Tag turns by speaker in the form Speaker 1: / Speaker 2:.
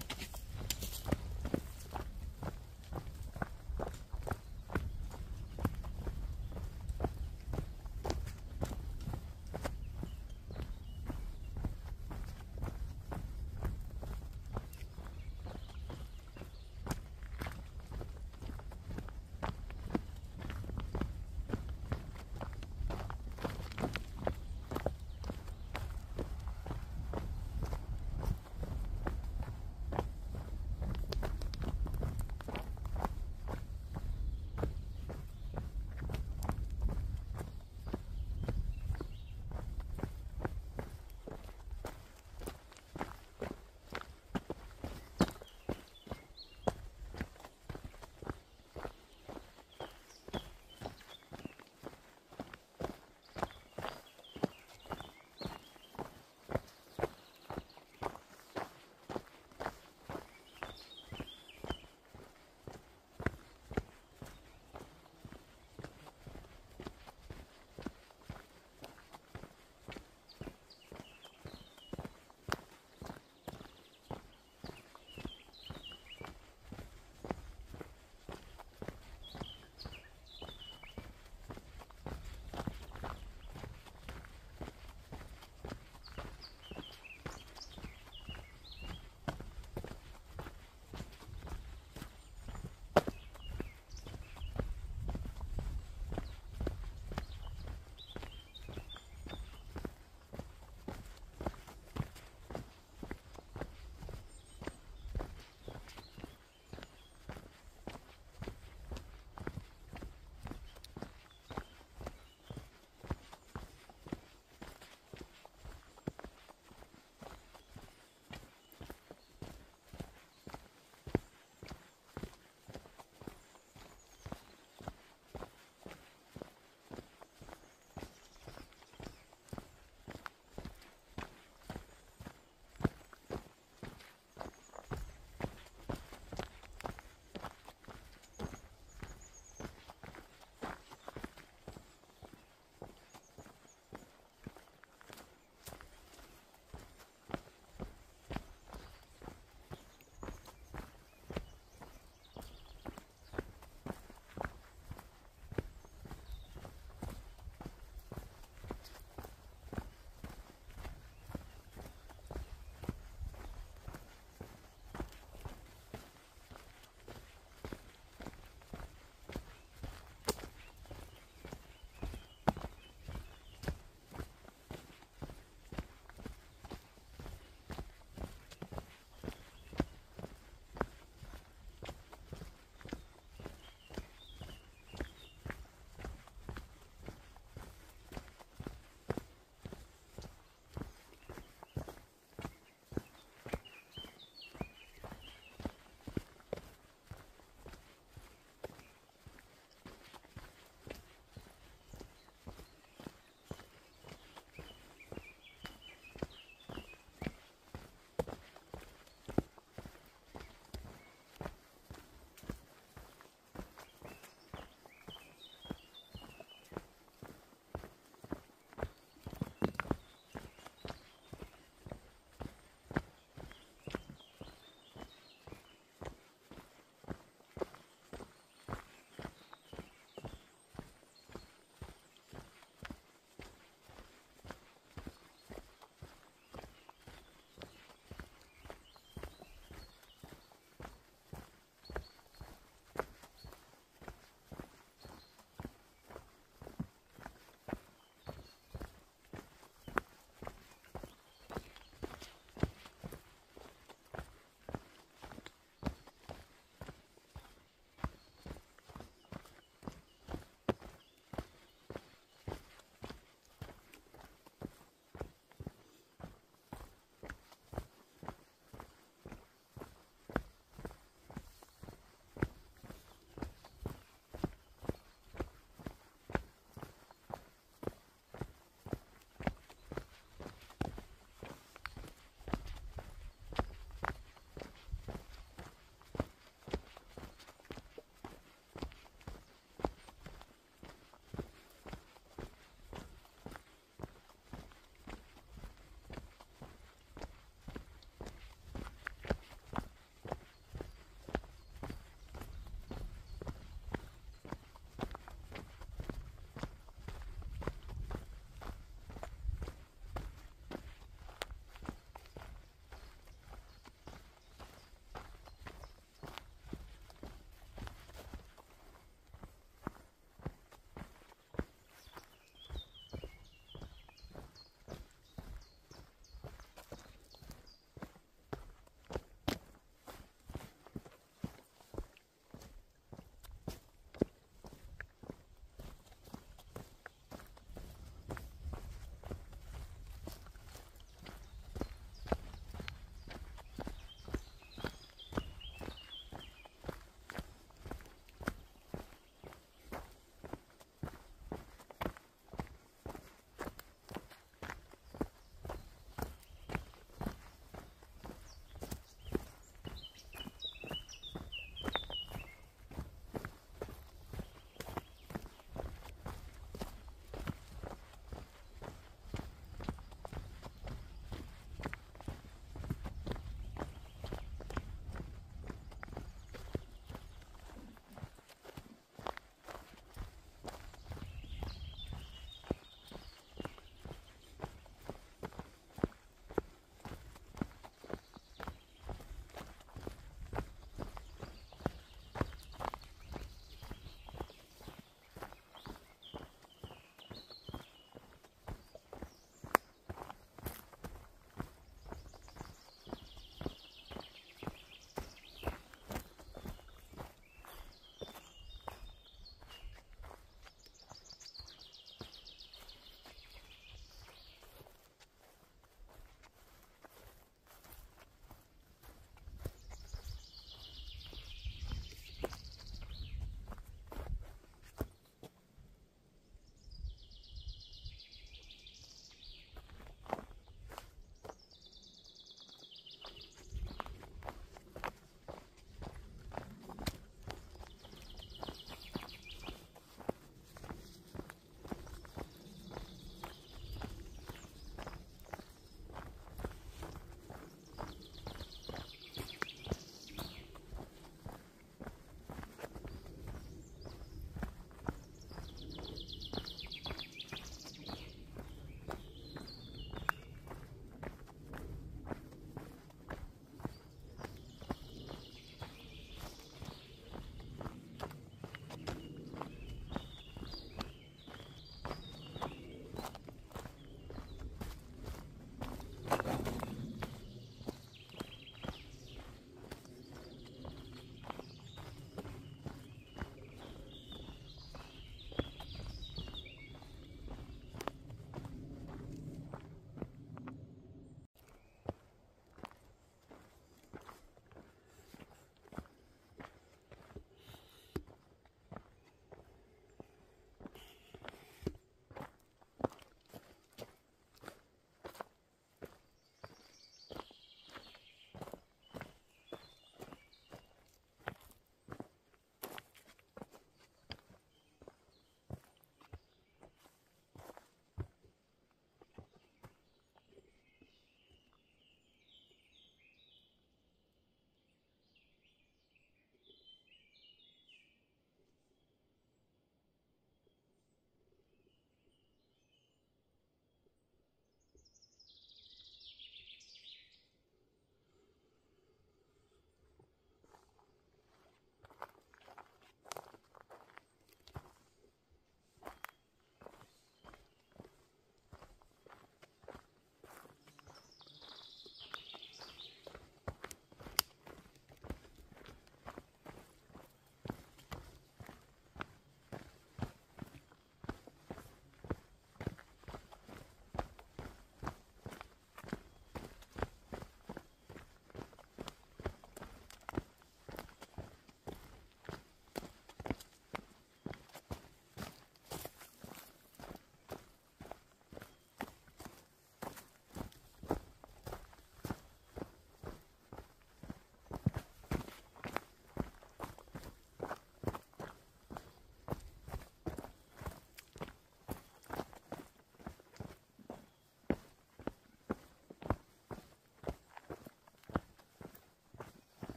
Speaker 1: thôi